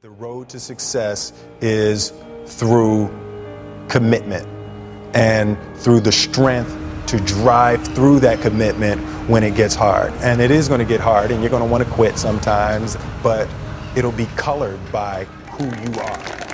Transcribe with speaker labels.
Speaker 1: The road to success is through commitment and through the strength to drive through that commitment when it gets hard. And it is going to get hard and you're going to want to quit sometimes, but it'll be colored by who you are.